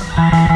Bye.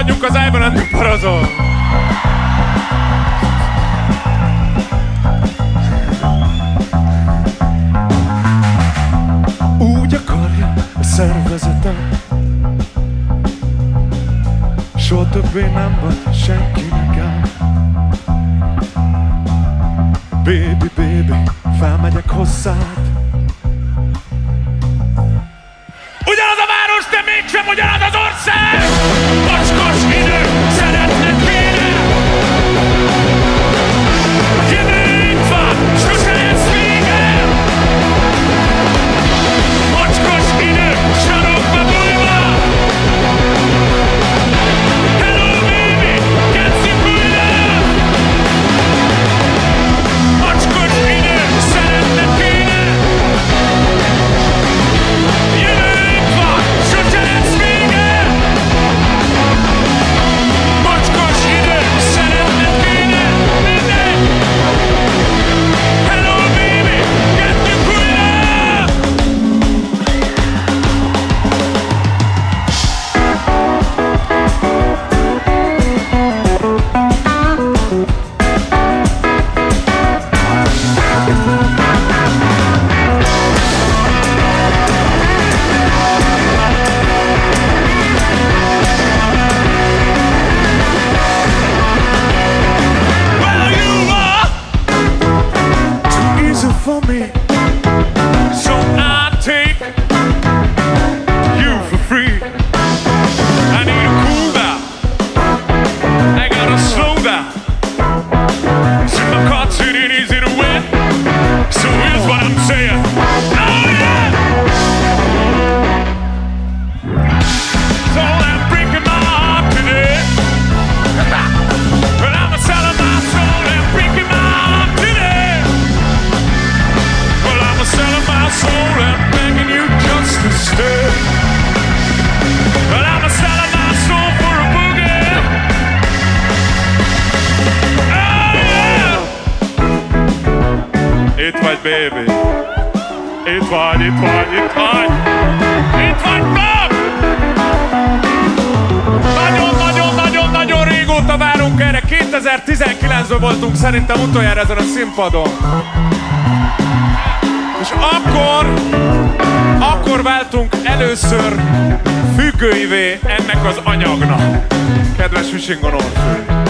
maradjunk az Ivan parazon. Úgy akarja a szervezetem, soha többé nem vagy senki el. Baby, baby, felmegyek hozzád, szerintem utoljára ezen a színpadon. És akkor, akkor váltunk először függőivé ennek az anyagnak. Kedves Visingon Orfő.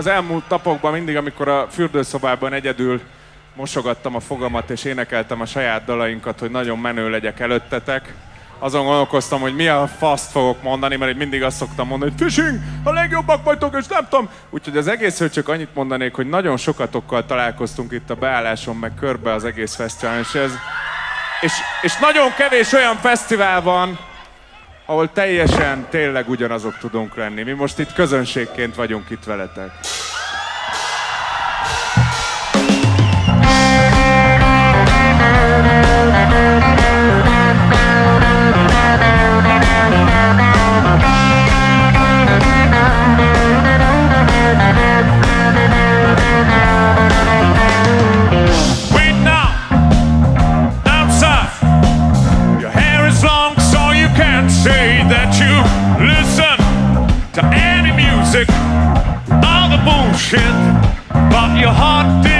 az elmúlt napokban mindig, amikor a fürdőszobában egyedül mosogattam a fogamat és énekeltem a saját dalainkat, hogy nagyon menő legyek előttetek, azon gondolkoztam, hogy mi a faszt fogok mondani, mert mindig azt szoktam mondani, hogy fishing, a legjobbak vagytok, és nem tudom. Úgyhogy az egészről csak annyit mondanék, hogy nagyon sokatokkal találkoztunk itt a beálláson, meg körbe az egész fesztiválon, és ez... És, és nagyon kevés olyan fesztivál van, ahol teljesen tényleg ugyanazok tudunk lenni. Mi most itt közönségként vagyunk itt veletek. music, all the bullshit, but your heart did.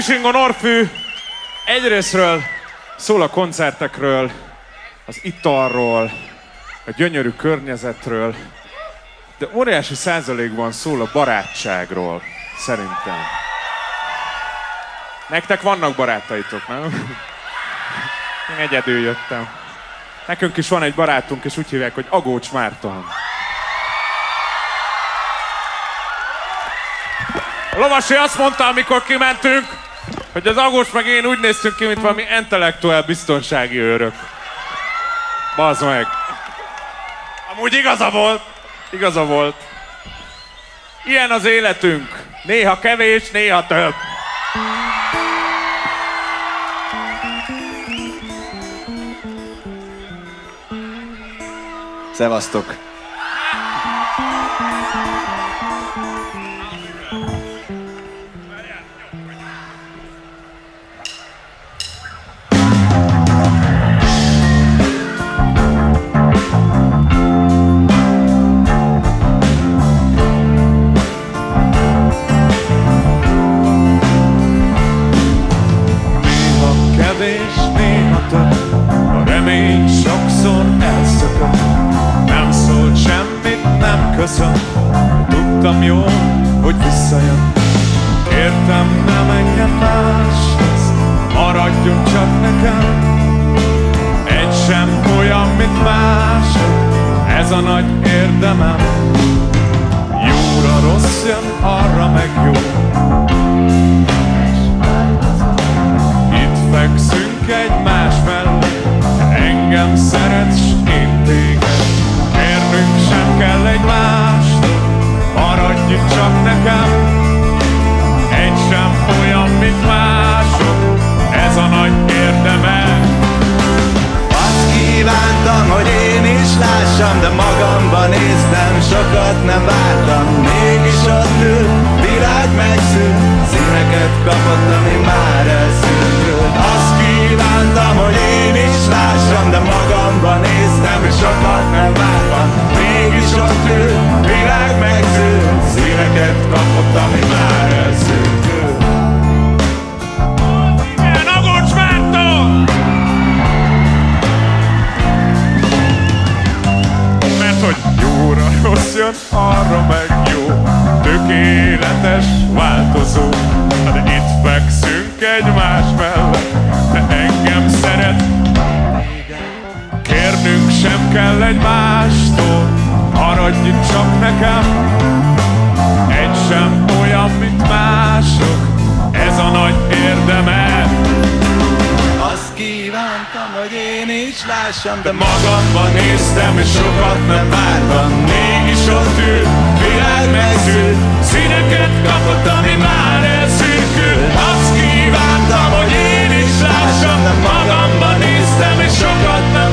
Fishing on Orfű egyrésztről szól a koncertekről, az italról, a gyönyörű környezetről, de óriási százalékban szól a barátságról, szerintem. Nektek vannak barátaitok, nem? Én egyedül jöttem. Nekünk is van egy barátunk, és úgy hívják, hogy Agócs Márton. A lovasi azt mondta, amikor kimentünk, hogy az Agós meg én úgy néztünk ki, mint valami intellektuál biztonsági őrök. Bazd meg. Amúgy igaza volt. Igaza volt. Ilyen az életünk. Néha kevés, néha több. Szevasztok! Köszönt, tudtam jól, hogy visszajön. Értem, ne menjen máshoz, maradjon csak nekem. Egy sem olyan, mint mások, ez a nagy érdemem. Jóra rossz jön, arra meg jó. Itt fekszünk egymás mellett, engem szeretsz, én téged egymást, maradj csak nekem, egy sem olyan, mint mások, ez a nagy érdeme. Azt kívántam, hogy én is lássam, de magamban néztem, sokat nem vártam, mégis ott ül, világ megszűnt, színeket kapott, ami már elszűnt. Azt kívántam, hogy én is lássam, de magamban néztem, és sokat nem vártam, mégis ott ül, világ megszűnt, színeket kapott, ami már elszűnt. Igen, Agocs! Mert hogy jóra rossz jön, arra meg jó, tökéletes, változó. De itt fekszünk egymás mellett, de engem szeret. Kérnünk sem kell egymástól, maradj csak nekem. Egy sem olyan, mint mások, ez a nagy érdeme. Azt kívántam, hogy én is lássam, de magamba néztem, és sokat nem vártam. Mégis ott ül, világ megszűnt, színeket kapott, ami már elszűkült. Azt kívántam, hogy én is lássam, de magamba néztem, és sokat nem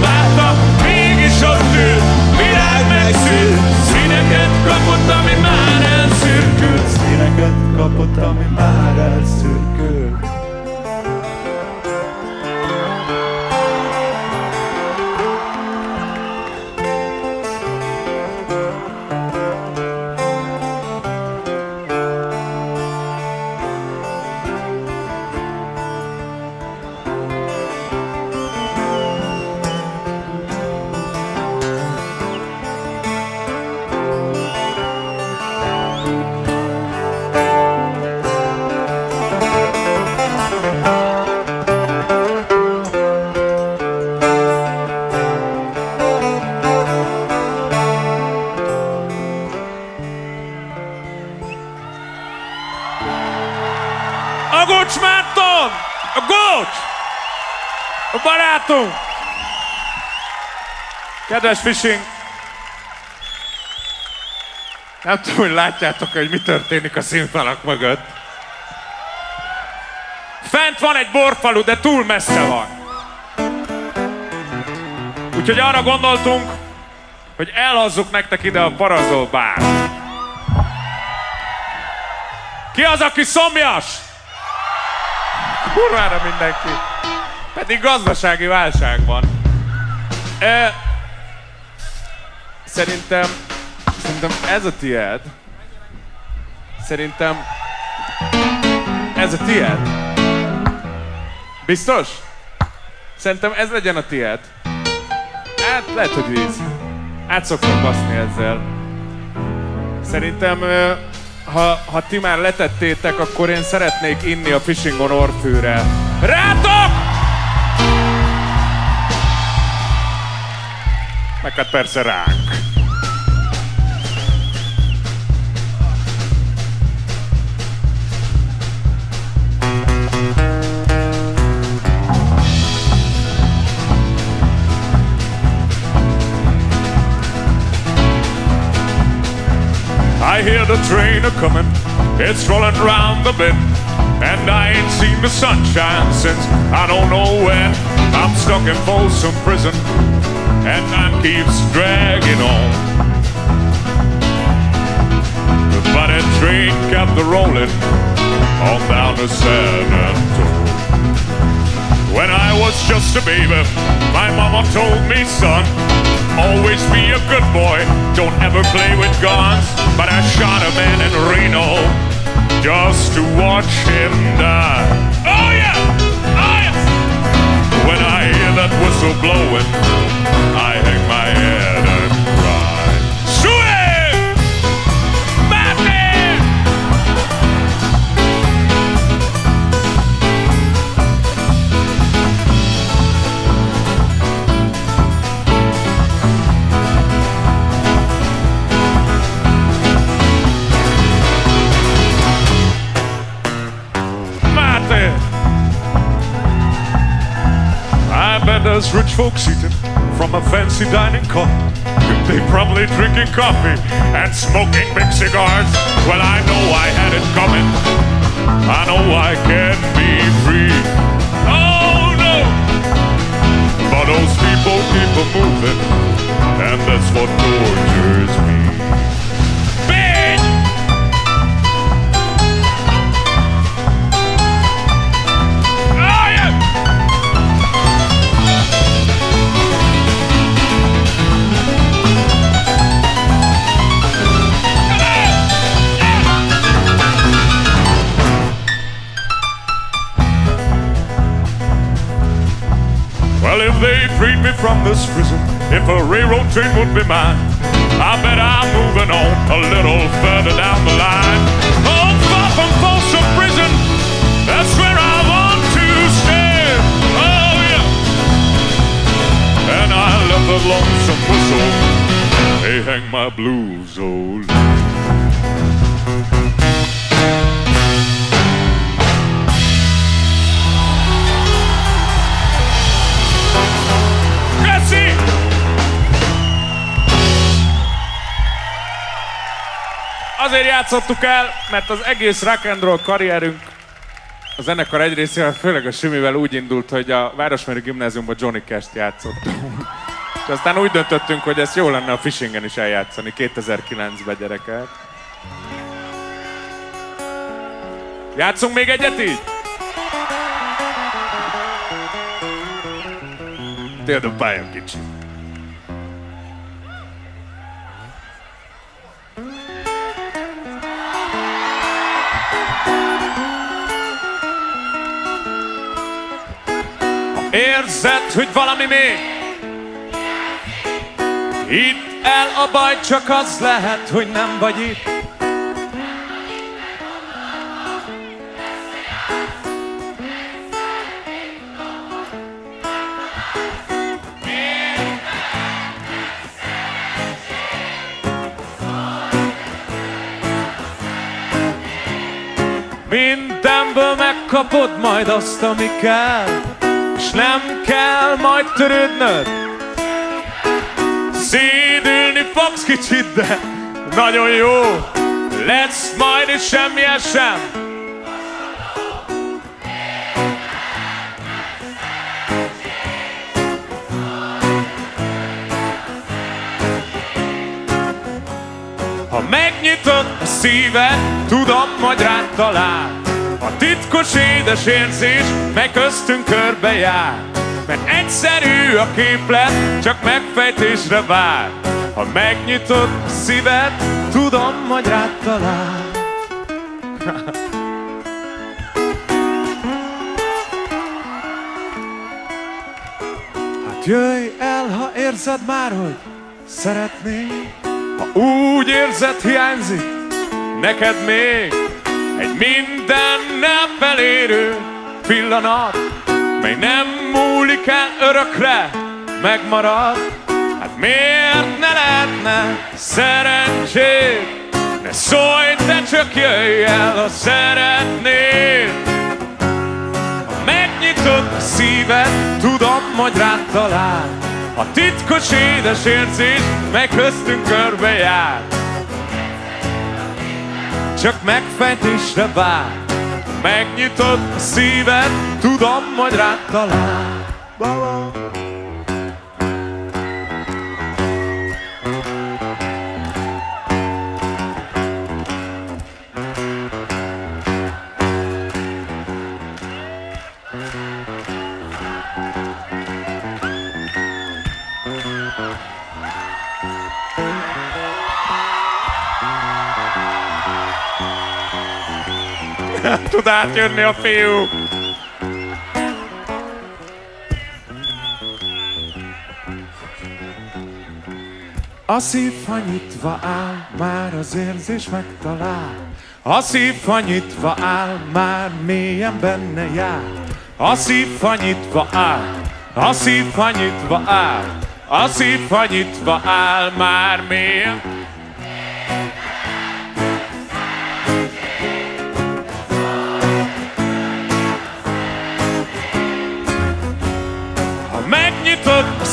megszűnt, színeket kapott, ami már elszűkült. Színeket kapott, ami már elszűkült. A Gocs! A barátunk! Kedves fishing! Nem tudom, hogy látjátok, hogy mi történik a színfalak mögött. Fent van egy borfalu, de túl messze van. Úgyhogy arra gondoltunk, hogy elhozzuk nektek ide a parazol. Ki az, aki szomjas? Kurvára mindenki. Pedig gazdasági válság van. E, szerintem, szerintem ez a tied. Szerintem ez a tied. Biztos? Szerintem ez legyen a tied. Hát lehet, hogy víz. Át szoktam baszni ezzel. Szerintem ha, ha ti már letettétek, akkor én szeretnék inni a Fishing on Orfűre. Rátok! Meg hát persze ránk. I hear the train a coming, it's rolling round the bend. And I ain't seen the sunshine since I don't know when. I'm stuck in Folsom Prison, and time keeps dragging on. That train kept a rolling on down to San Antonio. When I was just a baby, my mama told me, son, always be a good boy, don't ever play with guns. But I shot a man in Reno just to watch him die. Oh yeah, oh yes. When I hear that whistle blowing, there's rich folks eating from a fancy dining car. They probably drinking coffee and smoking big cigars. Well, I know I had it coming. I know I can be free. Oh no! But those people keep a moving and that's what tortures me. Freed me from this prison, if a railroad train would be mine, I bet I'm moving on a little further down the line. Oh, far from Folsom Prison, that's where I want to stay. Oh, yeah. And I love the lonesome whistle. They hang my blues, oh, Azért játszottuk el, mert az egész rock and roll karrierünk a zenekar egy részével, főleg a Simivel úgy indult, hogy a Városmeri Gimnáziumban Johnny Cash-t játszottunk. És aztán úgy döntöttünk, hogy ezt jó lenne a Fishingen is eljátszani 2009-ben gyerekek. Játszunk még egyet így? Téld a pályán kicsi. Érzed, hogy valami még? Itt el a baj, csak az lehet, hogy nem vagy itt. Mindenből megkapod majd azt, ami kell És nem kell majd törődnöd. Szédülni fogsz kicsit, de nagyon jó. Lesz majd és semmilyen sem. Ha megnyitod a szíved, tudom, hogy rád talál. A titkos édes érzés, meg köztünk körbe jár. Mert egyszerű a képlet, csak megfejtésre vár. Ha megnyitod szíved, tudom, hogy rád talál. Hát jöjj el, ha érzed már, hogy szeretnék. Ha úgy érzed, hiányzik neked még egy mindennel felérő pillanat, mely nem múlik el örökre, megmarad. Hát miért ne lehetne szerencséd? Ne szólj, te csak jöjj el, ha szeretnél. Ha megnyitod a szíved, tudom, hogy rád talál. A titkos édes érzés, meg köztünk körbe jár. Csak megfejtésre vár. Megnyitod a szíved, tudom, hogy rád talál. Ba-ba. Tud átjönni a fiú. A szív, nyitva áll, már az érzés megtalál. A szív, nyitva áll, már mélyen benne jár. A szív, nyitva áll, a szív, nyitva áll. A szív, nyitva áll, már mélyen.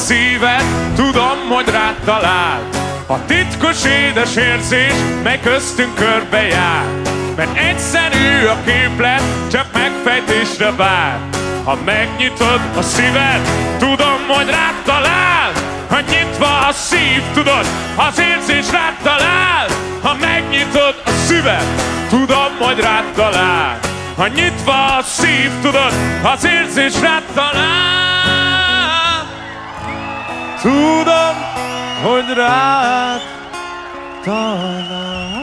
szíved, tudom, hogy rád talál. A titkos édes érzés, mely köztünk körbejár. Mert egyszerű a képlet, csak megfejtésre vár. Ha megnyitod a szíved, tudom, hogy rád talál. Ha nyitva a szív, tudod, az érzés rád talál. Ha megnyitod a szíved, tudom, hogy rád talál. Ha nyitva a szív, tudod, az érzés rád talál. Tudom, hogy rád talál.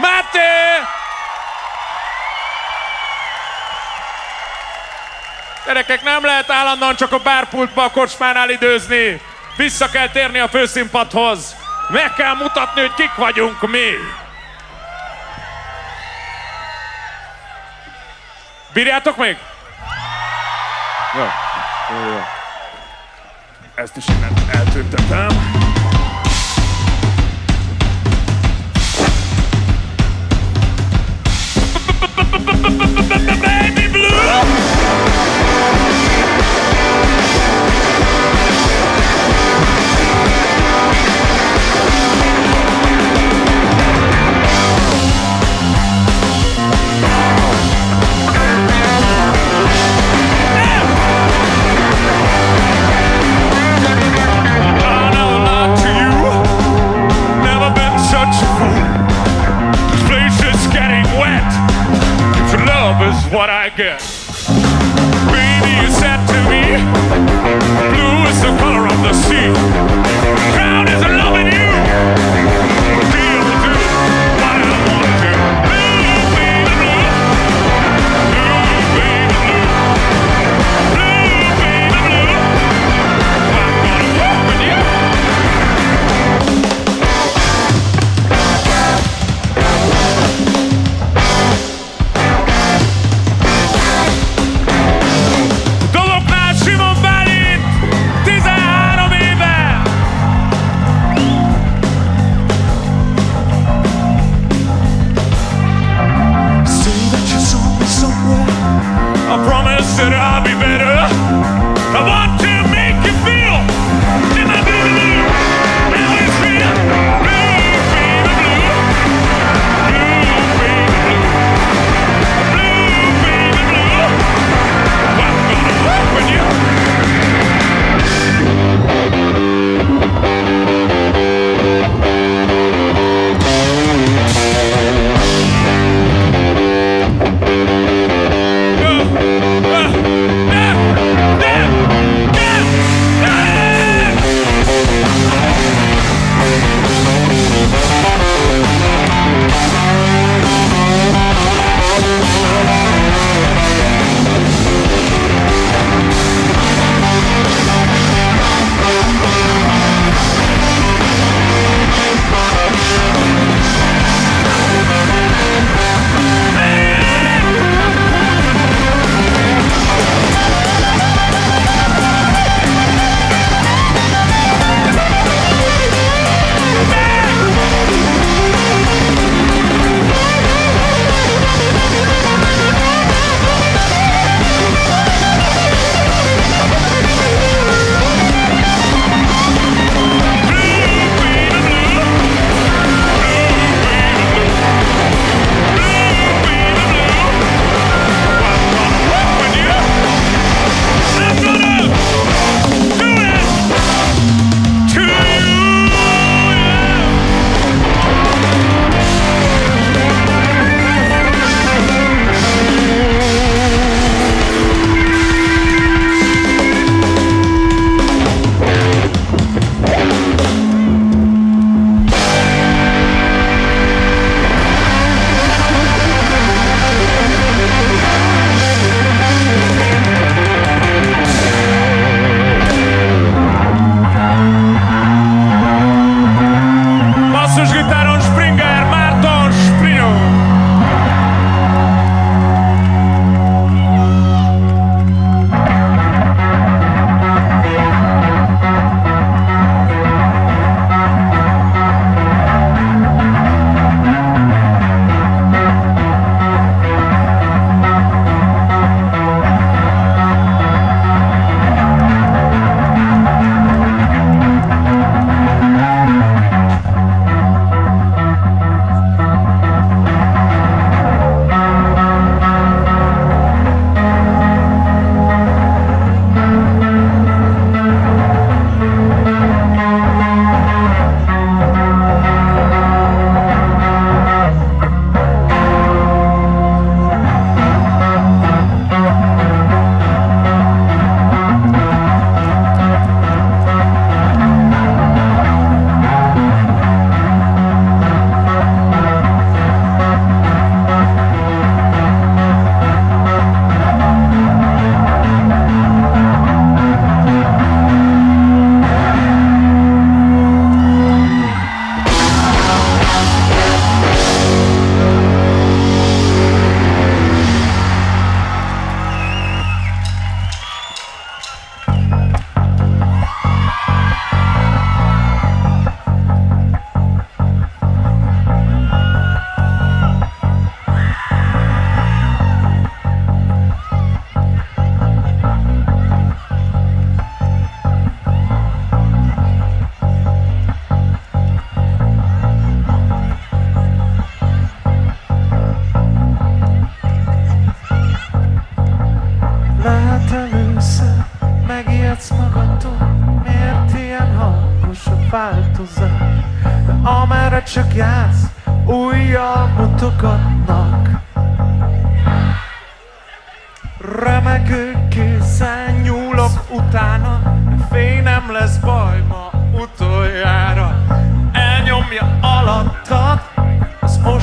Máté! Gyerekek, nem lehet állandóan csak a bárpultba a kocsmánál időzni. Vissza kell térni a főszínpadhoz. Meg kell mutatni, hogy kik vagyunk mi. Bírjátok még? Jó. Jó, jó. Ezt is innen eltüntetem. good.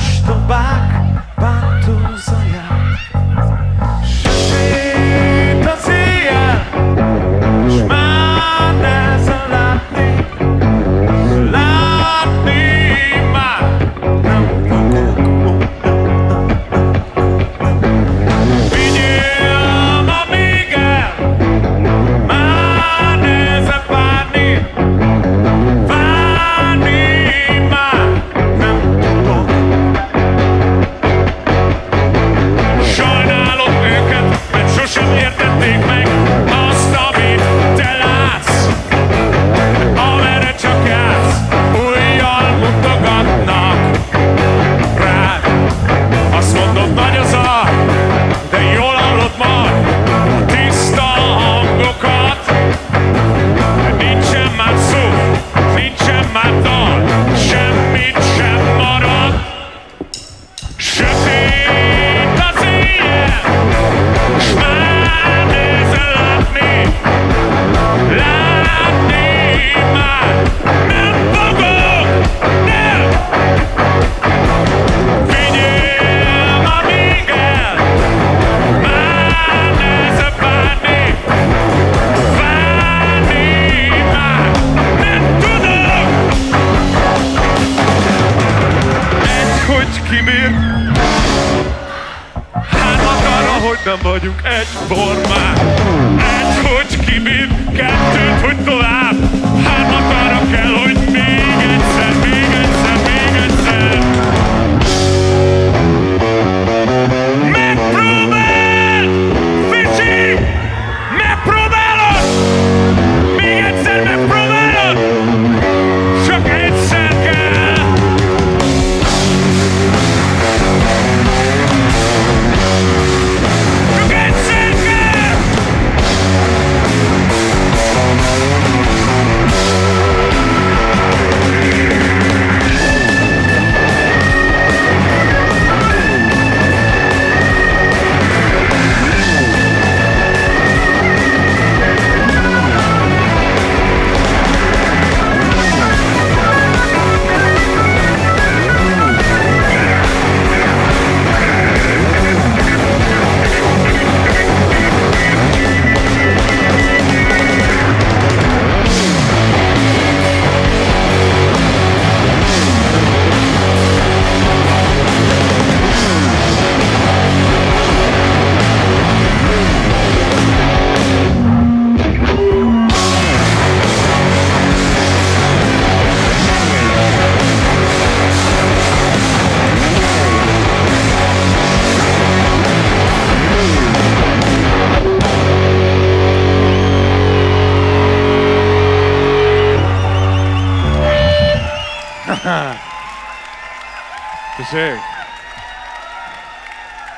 estão pagando.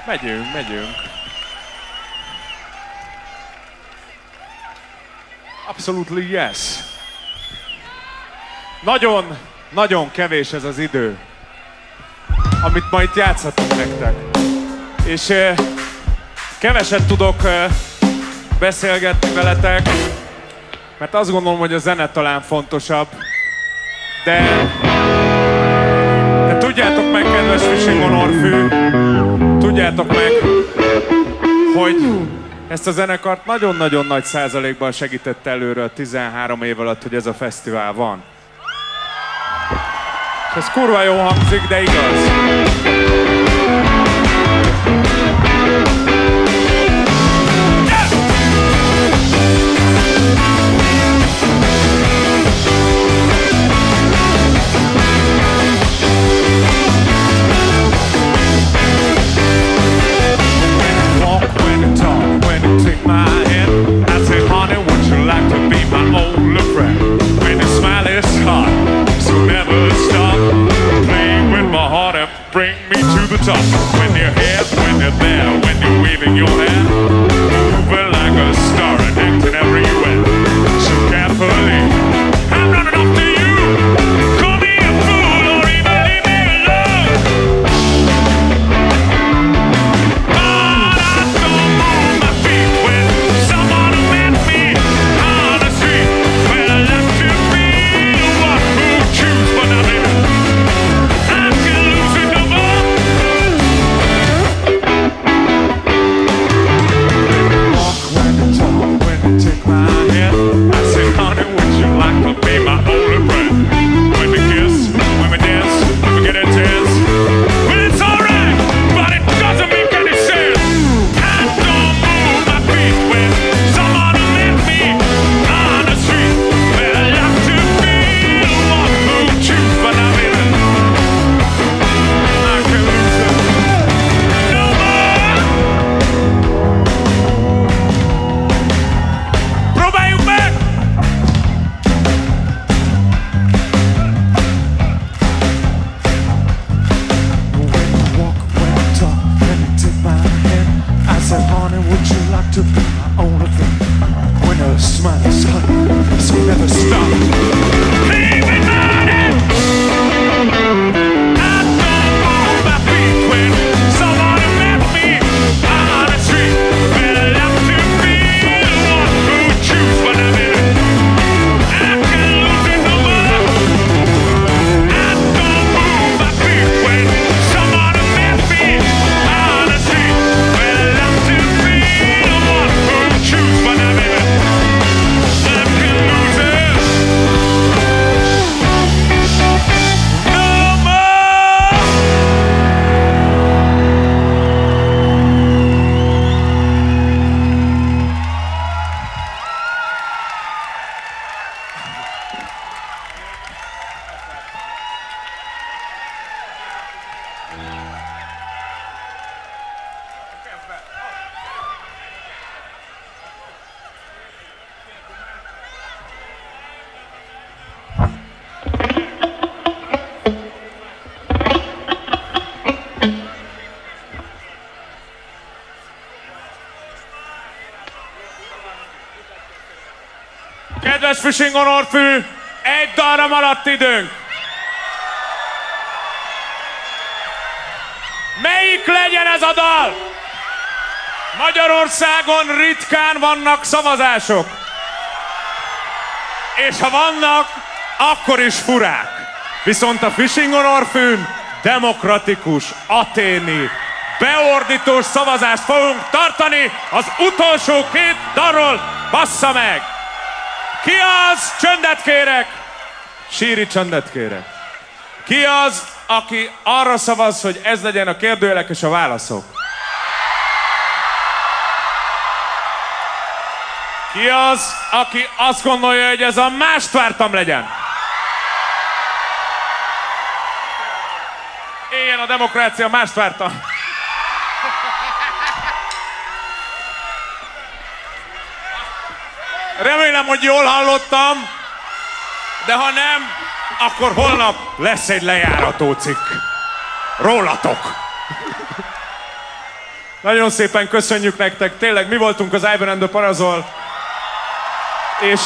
Megyünk, megyünk. Absolutely yes. Nagyon, nagyon kevés ez az idő, amit majd játszhatunk nektek. És keveset tudok beszélgetni veletek, mert azt gondolom, hogy a zene talán fontosabb. De, de tudjátok meg, kedves Fishing on Orfű, tudjátok meg, hogy ezt a zenekart nagyon-nagyon nagy százalékban segített előről 13 év alatt, hogy ez a fesztivál van. És ez kurva jó hangzik, de igaz. tough when you're here, when you're there, when you're waving your hand. Moving like a star Fishing Honorfű, egy dalra maradt időnk. Melyik legyen ez a dal? Magyarországon ritkán vannak szavazások. És ha vannak, akkor is furák. Viszont a Fishing Honorfűn demokratikus, aténi, beordítós szavazást fogunk tartani az utolsó két dalról. Bassza meg! Ki az? Csöndet kérek! Síri csöndet kérek. Ki az, aki arra szavaz, hogy ez legyen a kérdőjelek és a válaszok? Ki az, aki azt gondolja, hogy ez a mást vártam legyen? Éljen a demokrácia, mást vártam. Remélem, hogy jól hallottam, de ha nem, akkor holnap lesz egy lejárató cikk. Rólatok! Nagyon szépen köszönjük nektek, tényleg mi voltunk az Ivan and the Parazol, és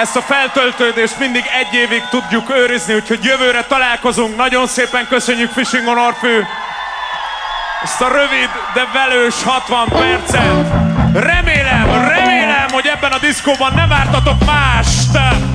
ezt a feltöltődést mindig egy évig tudjuk őrizni, úgyhogy jövőre találkozunk. Nagyon szépen köszönjük Fishing on Orfű ezt a rövid, de velős 60 percet. Remélem, remélem, hogy ebben a diszkóban nem vártatok mást.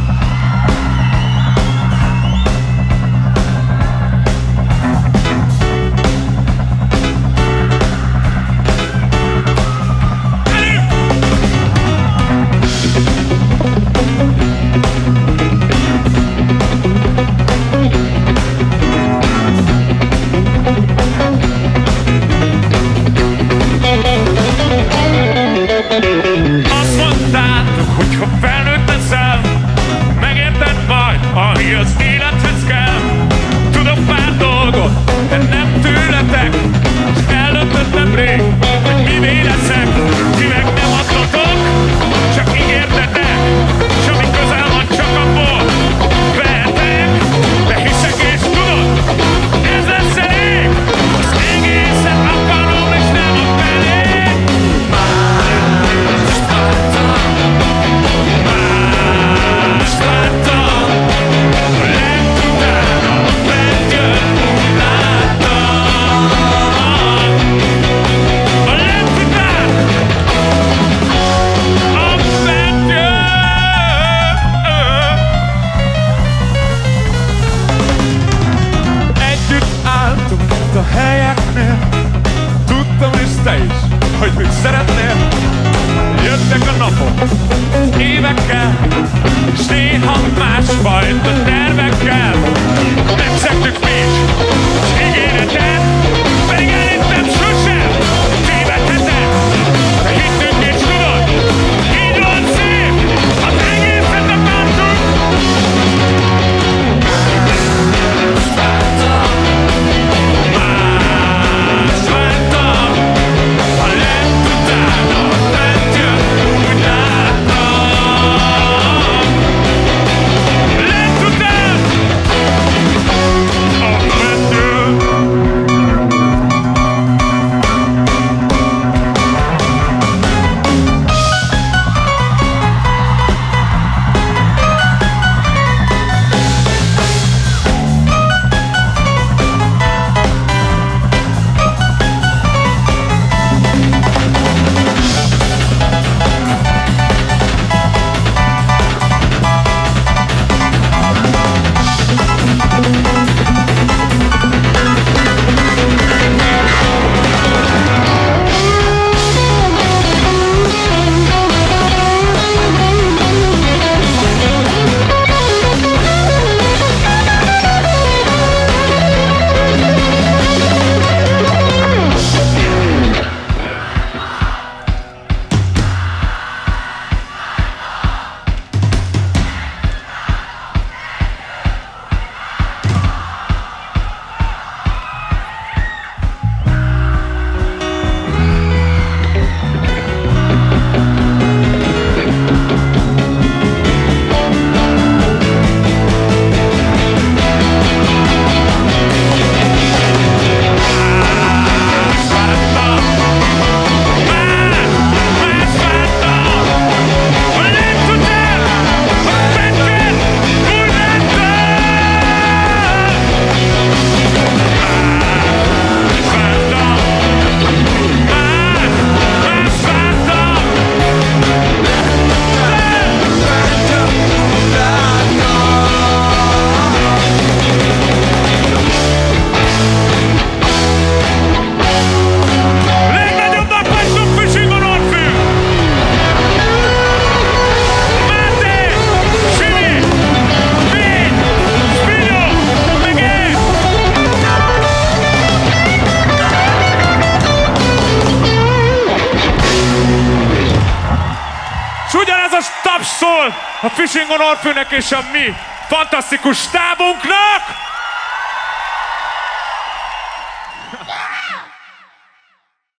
És a mi fantasztikus stábunknak!